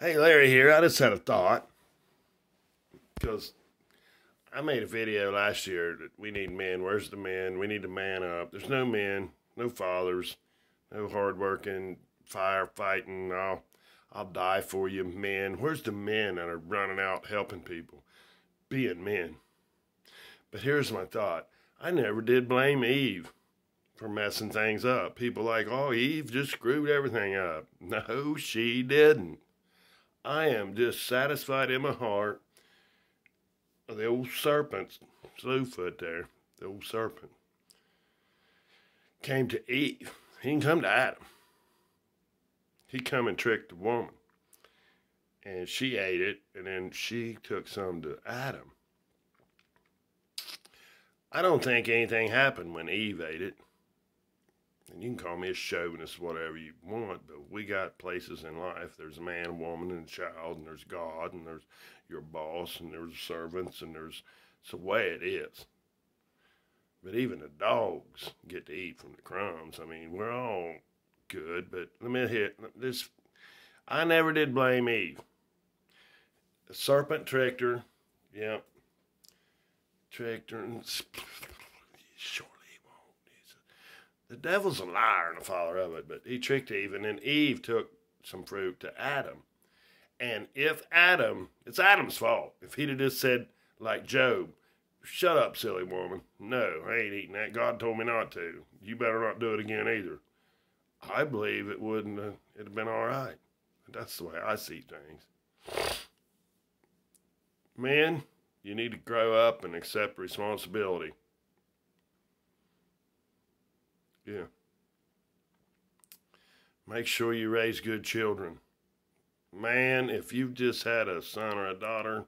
Hey, Larry here. I just had a thought. Because I made a video last year that we need men. Where's the men? We need to man up. There's no men, no fathers, no hardworking, firefighting. I'll, I'll die for you, men. Where's the men that are running out helping people? Being men. But here's my thought I never did blame Eve for messing things up. People like, oh, Eve just screwed everything up. No, she didn't. I am just satisfied in my heart. The old serpent, Slewfoot there, the old serpent, came to Eve. He didn't come to Adam. He come and tricked the woman. And she ate it, and then she took some to Adam. I don't think anything happened when Eve ate it and you can call me a chauvinist, whatever you want, but we got places in life. There's a man, a woman, and a child, and there's God, and there's your boss, and there's servants, and there's it's the way it is. But even the dogs get to eat from the crumbs. I mean, we're all good, but let me hit this. I never did blame Eve. The serpent tricked her. Yep. Tricked her. And, sure the devil's a liar and the father of it, but he tricked Eve, and then Eve took some fruit to Adam. And if Adam, it's Adam's fault. If he'd have just said, like Job, shut up, silly woman. No, I ain't eating that. God told me not to. You better not do it again either. I believe it wouldn't, have, it'd have been all right. That's the way I see things. Men, you need to grow up and accept responsibility. Yeah. Make sure you raise good children. Man, if you've just had a son or a daughter,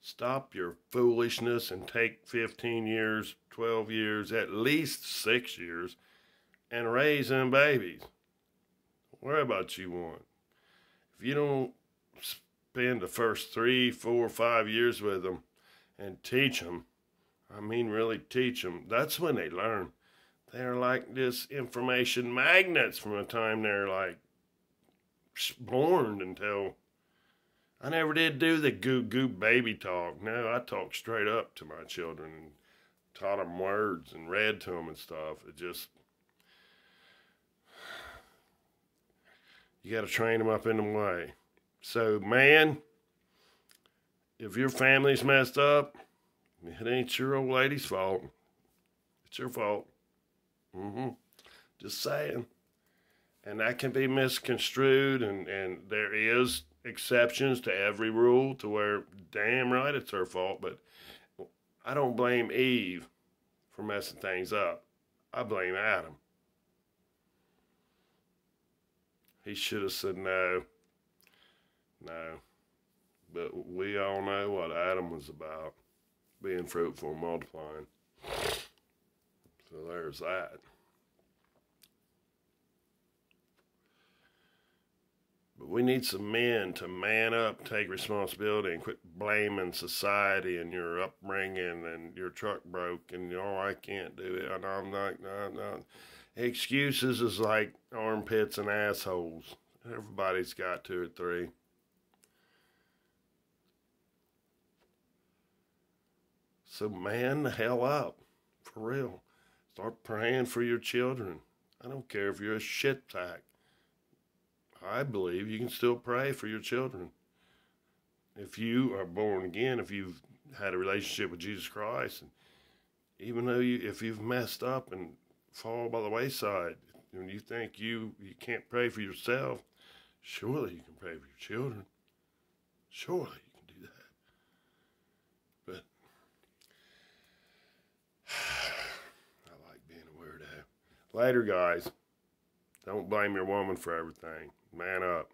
stop your foolishness and take 15 years, 12 years, at least six years, and raise them babies. Worry about you want. If you don't spend the first three, four, five years with them and teach them, I mean, really teach them, that's when they learn. They're like this information magnets from the time they're like born until I never did do the goo goo baby talk. No, I talked straight up to my children and taught them words and read to them and stuff. It just you got to train them up in the way. So, man, if your family's messed up, it ain't your old lady's fault. It's your fault. Mm-hmm. Just saying. And that can be misconstrued, and, and there is exceptions to every rule to where, damn right, it's her fault. But I don't blame Eve for messing things up. I blame Adam. He should have said no. No. But we all know what Adam was about being fruitful and multiplying. There's that. But we need some men to man up, take responsibility, and quit blaming society and your upbringing and your truck broke and oh I can't do it and I'm not no no. Excuses is like armpits and assholes. Everybody's got two or three. So man the hell up. For real. Start praying for your children. I don't care if you're a shit sack. I believe you can still pray for your children. If you are born again, if you've had a relationship with Jesus Christ, and even though you, if you've messed up and fall by the wayside, and you think you you can't pray for yourself, surely you can pray for your children. Surely Later, guys. Don't blame your woman for everything. Man up.